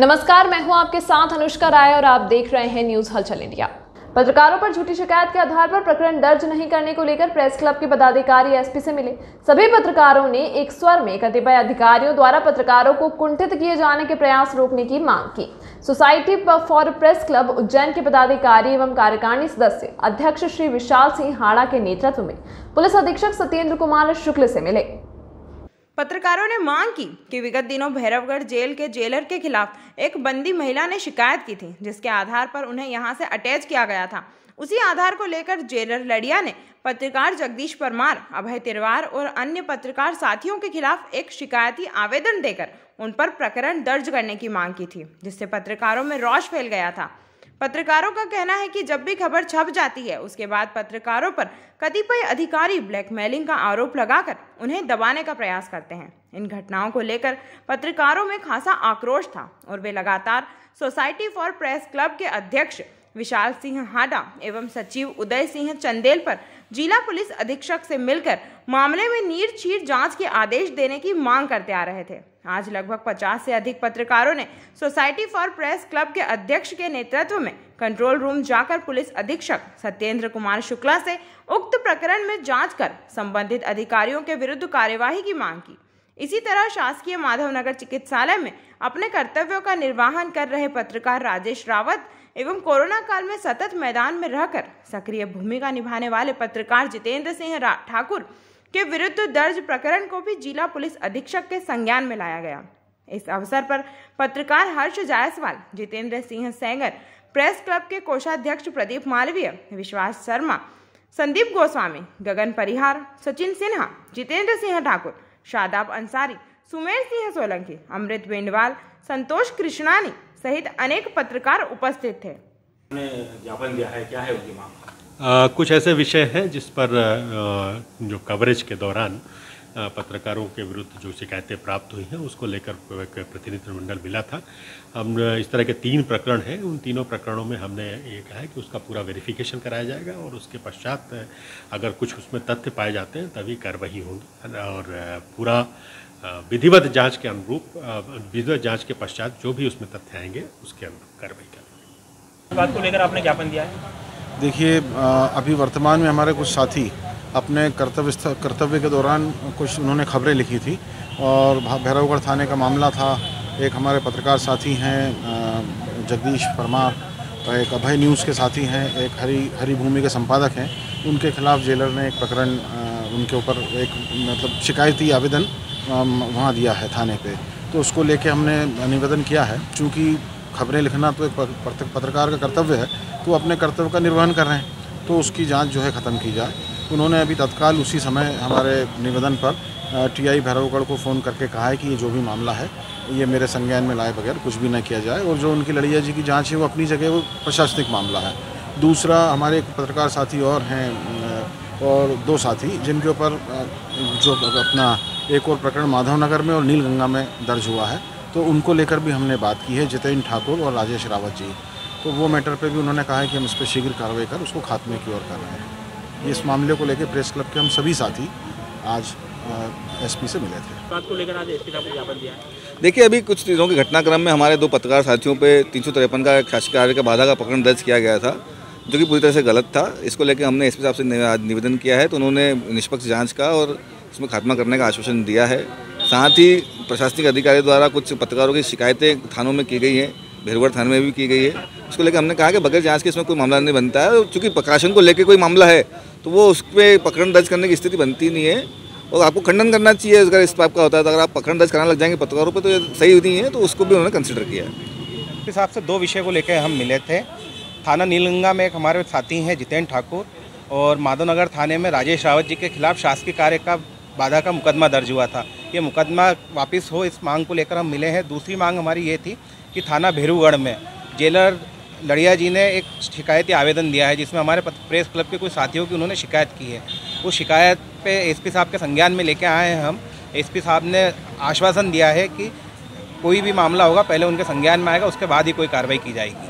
नमस्कार, मैं हूँ आपके साथ अनुष्का राय और आप देख रहे हैं न्यूज़ हलचल इंडिया। पत्रकारों पर झूठी शिकायत के आधार पर प्रकरण दर्ज नहीं करने को लेकर प्रेस क्लब के पदाधिकारी एसपी से मिले। सभी पत्रकारों ने एक स्वर में कतिपय अधिकारियों द्वारा पत्रकारों को कुंठित किए जाने के प्रयास रोकने की मांग की। Society for press club Ujjain के पदाधिकारी एवं कार्यकारिणी सदस्य अध्यक्ष श्री विशाल सिंह हाड़ा के नेतृत्व में पुलिस अधीक्षक सत्येंद्र कुमार शुक्ल से मिले। पत्रकारों ने मांग की कि विगत दिनों भैरवगढ़ जेल के जेलर के खिलाफ एक बंदी महिला ने शिकायत की थी, जिसके आधार पर उन्हें यहाँ से अटैच किया गया था। उसी आधार को लेकर जेलर लड़िया ने पत्रकार जगदीश परमार, अभय तिरवार और अन्य पत्रकार साथियों के खिलाफ एक शिकायती आवेदन देकर उन पर प्रकरण दर्ज करने की मांग की थी, जिससे पत्रकारों में रोष फैल गया था। पत्रकारों का कहना है कि जब भी खबर छप जाती है, उसके बाद पत्रकारों पर कतिपय अधिकारी ब्लैकमेलिंग का आरोप लगाकर उन्हें दबाने का प्रयास करते हैं। इन घटनाओं को लेकर पत्रकारों में खासा आक्रोश था और वे लगातार सोसाइटी फॉर प्रेस क्लब के अध्यक्ष विशाल सिंह हाडा एवं सचिव उदय सिंह चंदेल पर जिला पुलिस अधीक्षक से मिलकर मामले में नीर छीर जाँच के आदेश देने की मांग करते आ रहे थे। आज लगभग 50 से अधिक पत्रकारों ने सोसाइटी फॉर प्रेस क्लब के अध्यक्ष के नेतृत्व में कंट्रोल रूम जाकर पुलिस अधीक्षक सत्येंद्र कुमार शुक्ला से उक्त प्रकरण में जाँच कर संबंधित अधिकारियों के विरुद्ध कार्यवाही की मांग की। इसी तरह शासकीय माधवनगर चिकित्सालय में अपने कर्तव्यों का निर्वाहन कर रहे पत्रकार राजेश रावत एवं कोरोना काल में सतत मैदान में रहकर सक्रिय भूमिका निभाने वाले पत्रकार जितेंद्र सिंह ठाकुर के विरुद्ध दर्ज प्रकरण को भी जिला पुलिस अधीक्षक के संज्ञान में लाया गया। इस अवसर पर पत्रकार हर्ष जायसवाल, जितेंद्र सिंह सेंगर, प्रेस क्लब के कोषाध्यक्ष प्रदीप मालवीय, विश्वास शर्मा, संदीप गोस्वामी, गगन परिहार, सचिन सिन्हा, जितेंद्र सिंह ठाकुर, शादाब अंसारी, सुमेर सिंह सोलंकी, अमृत बेंडवाल, संतोष कृष्णानी सहित अनेक पत्रकार उपस्थित थे। ज्ञापन दिया है क्या है उनकी मांग? आ, कुछ ऐसे विषय हैं जिस पर आ, जो कवरेज के दौरान आ, पत्रकारों के विरुद्ध जो शिकायतें प्राप्त हुई हैं उसको लेकर एक प्रतिनिधिमंडल मिला था। हम इस तरह के तीन प्रकरण हैं। उन तीनों प्रकरणों में हमने ये कहा है कि उसका पूरा वेरिफिकेशन कराया जाएगा और उसके पश्चात अगर कुछ उसमें तथ्य पाए जाते हैं तभी कार्रवाई होगी। और पूरा विधिवत जाँच के अनुरूप विधिवत जाँच के पश्चात जो भी उसमें तथ्य आएँगे उसके अनुरूप कार्रवाई करेंगे बात को लेकर आपने ज्ञापन दिया है देखिए अभी वर्तमान में हमारे कुछ साथी अपने कर्तव्य कर्तव्य के दौरान कुछ उन्होंने खबरें लिखी थी और भैरवगढ़ थाने का मामला था। एक हमारे पत्रकार साथी हैं जगदीश परमार एक अभय न्यूज़ के साथी हैं एक हरी हरी भूमि के संपादक हैं। उनके खिलाफ जेलर ने एक प्रकरण उनके ऊपर एक मतलब शिकायती आवेदन वहाँ दिया है थाने पे। तो उसको लेके हमने निवेदन किया है। चूँकि खबरें लिखना तो एक पत्रकार का कर्तव्य है तो अपने कर्तव्य का निर्वहन कर रहे हैं। तो उसकी जाँच जो है ख़त्म की जाए। उन्होंने अभी तत्काल उसी समय हमारे निवेदन पर टीआई भैरवगढ़ को फ़ोन करके कहा है कि ये जो भी मामला है, ये मेरे संज्ञान में लाए बगैर कुछ भी ना किया जाए और जो उनकी लड़िया जी की जाँच है, वो अपनी जगह वो प्रशासनिक मामला है। दूसरा, हमारे एक पत्रकार साथी और हैं और दो साथी जिनके ऊपर जो अपना एक और प्रकरण माधवनगर में और नीलगंगा में दर्ज हुआ है तो उनको लेकर भी हमने बात की है जितेंद्र ठाकुर और राजेश रावत जी। तो वो मैटर पे भी उन्होंने कहा है कि हम इस पर शीघ्र कार्रवाई कर उसको खात्मे की ओर कर रहे हैं। इस मामले को लेकर प्रेस क्लब के हम सभी साथी आज एसपी से मिले थे। बात को लेकर आज एसपी साहब को ज्ञापन दिया है? देखिए अभी कुछ चीज़ों के घटनाक्रम में हमारे दो पत्रकार साथियों पे तीन सौ तिरपन का शासकीय कार्य का बाधा का प्रकरण दर्ज किया गया था। जो कि पूरी तरह से गलत था। इसको लेकर हमने एसपी साहब से निवेदन किया है तो उन्होंने निष्पक्ष जाँच का और इसमें खात्मा करने का आश्वासन दिया है। साथ ही प्रशासनिक अधिकारी द्वारा कुछ पत्रकारों की शिकायतें थानों में की गई हैं भेरगढ़ थाने में भी की गई है। उसको लेकर हमने कहा कि बगैर जाँच के इसमें कोई मामला नहीं बनता है चूँकि प्रकाशन को लेकर कोई मामला है तो वो उस पर प्रकरण दर्ज करने की स्थिति बनती नहीं है। और आपको खंडन करना चाहिए, अगर इस टाइप का होता है तो अगर आप प्रकरण दर्ज कराने लग जाएँगे पत्रकारों पर तो सही नहीं है तो उसको भी उन्होंने कंसिडर किया है। हिसाब से दो विषय को लेकर हम मिले थे। थाना नीलगंगा में एक हमारे साथी हैं, जितेंद्र ठाकुर, और माधवनगर थाने में राजेश रावत जी के खिलाफ शासकीय कार्य का बाधा का मुकदमा दर्ज हुआ था। ये मुकदमा वापस हो, इस मांग को लेकर हम मिले हैं। दूसरी मांग हमारी ये थी कि थाना भेरूगढ़ में जेलर लड़िया जी ने एक शिकायती आवेदन दिया है, जिसमें हमारे प्रेस क्लब के कुछ साथियों की उन्होंने शिकायत की है। उस शिकायत पे एसपी साहब के संज्ञान में लेके आए हैं हम। एसपी साहब ने आश्वासन दिया है कि कोई भी मामला होगा, पहले उनके संज्ञान में आएगा, उसके बाद ही कोई कार्रवाई की जाएगी।